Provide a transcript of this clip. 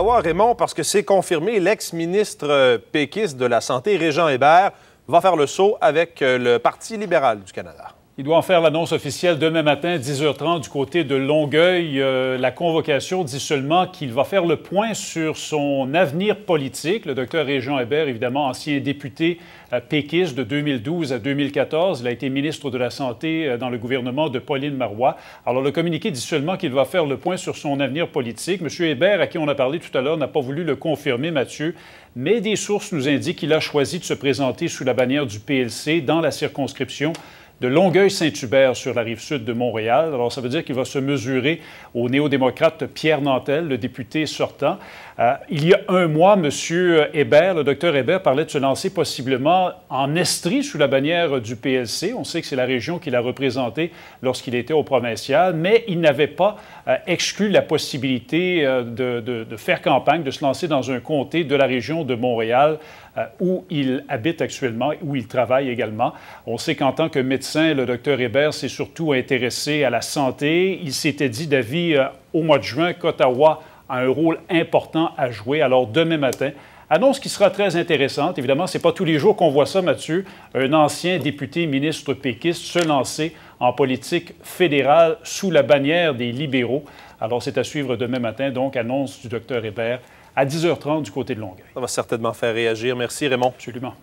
Raymond, parce que c'est confirmé, l'ex-ministre péquiste de la Santé, Régent Hébert, va faire le saut avec le Parti libéral du Canada. Il doit en faire l'annonce officielle demain matin, 10h30, du côté de Longueuil. Euh, la convocation dit seulement qu'il va faire le point sur son avenir politique. Le docteur Régent Hébert, évidemment, ancien député euh, péquiste de 2012 à 2014. Il a été ministre de la Santé euh, dans le gouvernement de Pauline Marois. Alors, le communiqué dit seulement qu'il va faire le point sur son avenir politique. M. Hébert, à qui on a parlé tout à l'heure, n'a pas voulu le confirmer, Mathieu, mais des sources nous indiquent qu'il a choisi de se présenter sous la bannière du PLC dans la circonscription de Longueuil-Saint-Hubert sur la rive sud de Montréal. Alors, ça veut dire qu'il va se mesurer au néo-démocrate Pierre Nantel, le député sortant. Euh, il y a un mois, M. Hébert, le docteur Hébert, parlait de se lancer possiblement en Estrie sous la bannière du PLC. On sait que c'est la région qu'il a représentée lorsqu'il était au provincial, mais il n'avait pas euh, exclu la possibilité euh, de, de, faire campagne, de se lancer dans un comté de la région de Montréal où il habite actuellement, où il travaille également. On sait qu'en tant que médecin, le docteur Hébert s'est surtout intéressé à la santé. Il s'était dit d'avis au mois de juin qu'Ottawa a un rôle important à jouer. Alors, demain matin, annonce qui sera très intéressante. Évidemment, ce n'est pas tous les jours qu'on voit ça, Mathieu. Un ancien député ministre péquiste se lancer en politique fédérale sous la bannière des libéraux. Alors, c'est à suivre demain matin, donc, annonce du docteur Hébert à 10h30 du côté de Longueuil. Ça va certainement faire réagir. Merci, Raymond. Absolument.